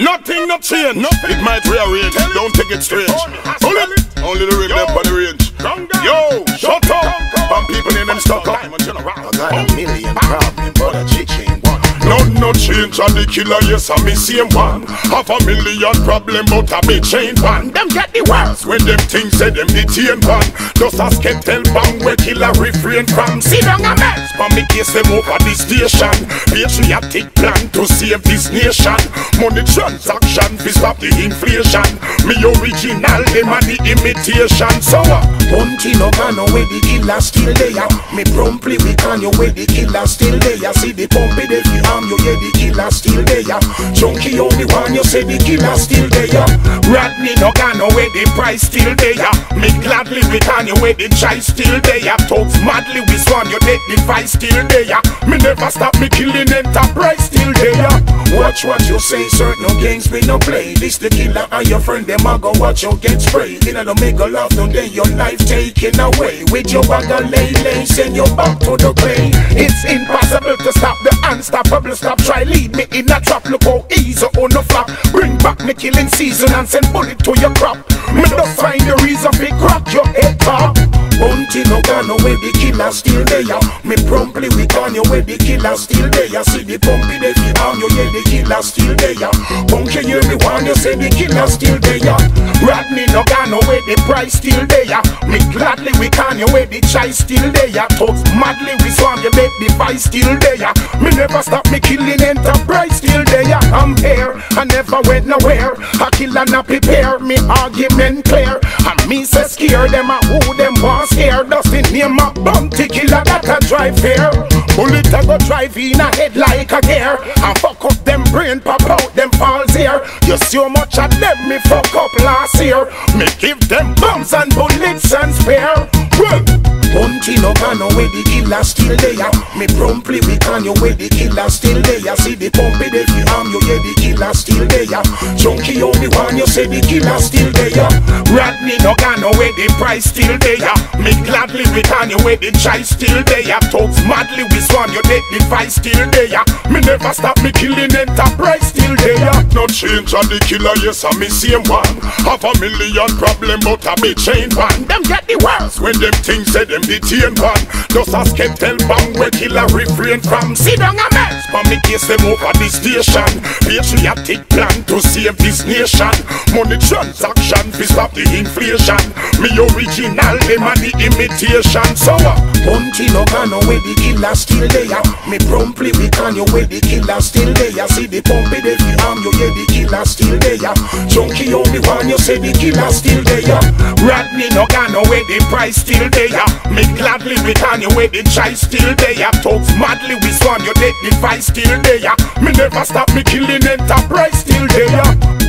Nothing not change. Nothing. It might rearrange. Don't take it strange. Pull it. Only the real up on the range. Yo, shut up. Some people in them stuck up. I got a million problems, but a chick ain't one. No, change on the killer, yes, I'm the same one. Have a million problem, but I be chain one. Them get the worst when them things say them detain one. Just a skeptical bang where killer refrain from. Sit down a mess, for me case them over the station. Patriotic plan to save this nation. Money transaction fi stop the inflation. Me original, them a the imitation. So what? Uh, Bounty no gun away the killer still there. Me promptly we can you where the killer still there. See the pump if you arm you, yeah, the killer still there. Chunky only one, you say the killer still there. Rodney no gun away, the price still there. Me gladly return you where the chai still there. Talks madly, we swan you dead, the fight still there. Me never stop me killing enterprise still there. Watch what you say, certain games we no play. This the killer and your friend, them a go watch you get sprayed. You know, don't make a love, no day your life taken away. With your bag lay, lay, send you back to the grave. It's impossible to stop the unstoppable stop Try lead me in a trap. Look how easy oh, on the flap. Bring back me killing season And send bullet to your crop. Me just find the Bounty no gun away the killer still there. Me promptly we gone where the killer still there. See the pumpy they fi arm you yeah the killer still there. Punk you hear me want you say the killer still there. Rodney no gun away the price still there. Me gladly we can you where the chai still there. Talks madly we swarm you bet the fight still there. Me never stop me killing enterprise still there. I'm here I never went nowhere. I kill and I prepare me argument clear. And me say scare them a who them want scare Dust in name a bounty killer that a drive fair Bullet a go drive in a head like a gear. And fuck up them brain pop out them falls here. You see how much of them me fuck up last year. Me give them bombs and bullets and spare Bounty no gun away the killer still there. Me promptly we can you where the killer still there. See the pumpy if you arm you yeah the killer still there. Chunky only one you say the killer still there. Rodney no gun away the price still there. Me gladly we can you where the chai still there. Talks madly we swan you dead the still there. Me never stop me killing enterprise still there. No change on the killer yes I'm me same one. Half a million problem but I be chain one. Them get the worst when them things say them detain one Just a skeptical bang where killer refrain from. Sit down a mess For me case them over the station. Patriotic plan to save this nation. Money transaction fi stop the inflation. Me original them a the imitation. So uh, Bounty no gun away the killer still there Me promptly we can you where the killer still there See the pumpy they fi arm you yeah the killer still there Chunky only one you say the killer still there Rodney no gun away the price still there. Me gladly return you where the chai still there. Talks madly we swan you dead fight still there. Me never stop me killing enterprise still there.